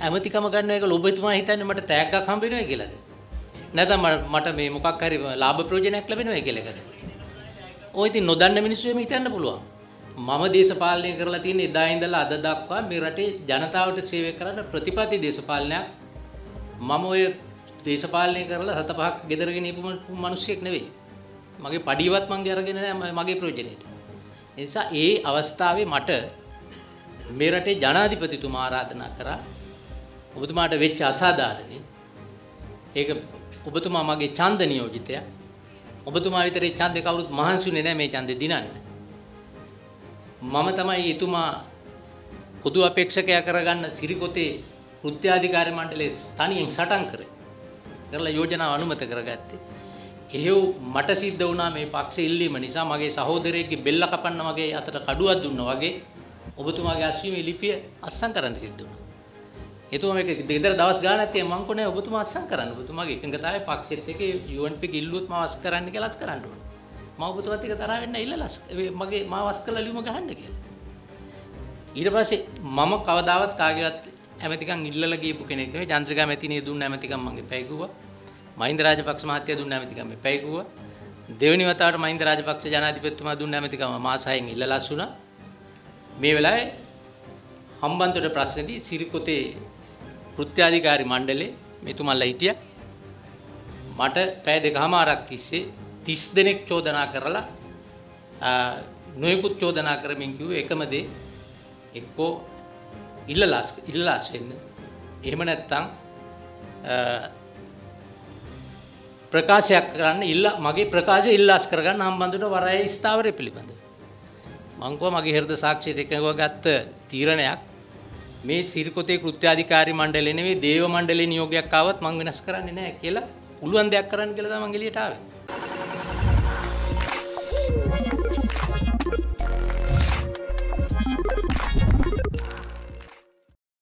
ඇමතිකම ගන්න එක ඔබතුමා හිතන්නේ මට තෑග්ගක් හම්බ වෙනවා කියලාද? නැත්නම් මට මේ මොකක් හරි ලාභ ප්‍රයෝජනයක් ලැබෙනවා කියලා එකද? ඔය ඉතින් නොදන්න මිනිස්සු එහෙම හිතන්න පුළුවන්. මම දේශපාලනය කරලා තියෙන එදා ඉඳලා අද දක්වා මේ රටේ ජනතාවට සේවය කරන ප්‍රතිපත්ති දේශපාලනයක් මම ඔය දේශපාලනය කරලා සත පහක් ගෙදරගෙන ඉපු මිනිස්සෙක් නෙවෙයි. මගේ පඩියවත් මං අරගෙන නැහැ මගේ ප්‍රයෝජනෙට. ඒ නිසා ඒ අවස්ථාවේ මට මේ රටේ ජනාධිපතිතුමා ආරාධනා කරා ඔබතුමාට වෙච්ච අසාධාරණේ ඒක ඔබතුමා මගේ ඡන්ද නියෝජිතයා. ඔබතුමා විතරේ ඡන්දේ කවුරුත් මහන්සිුනේ නැහැ මේ ඡන්දේ දිනන්න. මම තමයි එතුමා පොදු අපේක්ෂකයා කරගන්න සිරිකොතේ කෘත්‍යාධිකාරී මණ්ඩලයේ තනියෙන් සටන් කරේ. කරලා යෝජනාව අනුමත කරගත්තේ. එහෙව් මට සිද්ධ වුණා මේ පක්ෂ ඉල්ලීම නිසා මගේ සහෝදරයෙක්ගේ බෙල්ල කපන්න මගේ අතට කඩුවක් දුන්නා වගේ ඔබතුමාගේ අස්වීමේ ලිපිය අස්සම් කරන්න සිද්ධ වුණා. එතුමා මේක ගෙදර දවස් ගානක් තිය මං කොනේ ඔබතුමා අස්සම් කරන්න. ඔබතුමාගේ එකඟතාවය පක්ෂෙත් එක්ක UNP එක ඉල්ලුවොත් මාව අස් කරන්න කියලා අස් කරන්න ඕන. මම ඔබතුමාත් එක්ක තරහ වෙන්න ඉල්ලලා මගේ මාව අස් කරලා ලියුම ගහන්න කියලා. ඊට පස්සේ මම කවදාවත් කාගේවත් ඇමතිකම් ඉල්ලලා ගියපු කෙනෙක් නෙවෙයි. චන්ද්‍රිකා මැතිණිය දුන්න ඇමතිකම් මගේ පැය කිව්වා. මහින්ද රාජපක්ෂ මහත්තයා දුන්න ඇමතිකම පැය කිව්වා. දෙවෙනි වතාවට මහින්ද රාජපක්ෂ ජනාධිපතිතුමා දුන්න ඇමතිකම මාස 6න් ඉල්ලලා අසුණා. මේ වෙලාවේ හම්බන්තොට ප්‍රශ්නේදී සිරිකොතේ කෘත්‍යාධිකාරී මණ්ඩලේ මෙතුමල්ලා හිටියා. මට පැය දෙකමාරක් තිස්සේ 30 දෙනෙක් චෝදනා කරලා නොයෙකුත් චෝදනා කරමින් කිව්වේ එකම දේ එක්කෝ ඉල්ලලාස් ඉල්ලාස් වෙන්න. එහෙම නැත්නම් ප්‍රකාශයක් කරන්න ඉල්ල මගේ ප්‍රකාශ ඉල්ලාස් කරගන්න හම්බන්තොට වරාය ස්ථාවරය පිළිබඳව. මංකව මගේ හෘද සාක්ෂියට එකඟව ගත්ත තීරණයක් මේ සිරිකොතේ කෘත්‍යාධිකාරී මණ්ඩලය නෙවෙයි දේව මණ්ඩලේ නියෝගයක් ආවත් මං වෙනස් කරන්නේ නැහැ කියලා පුළුවන් දෙයක් කරන්න කියලා තමයි මං එළියට ආවේ.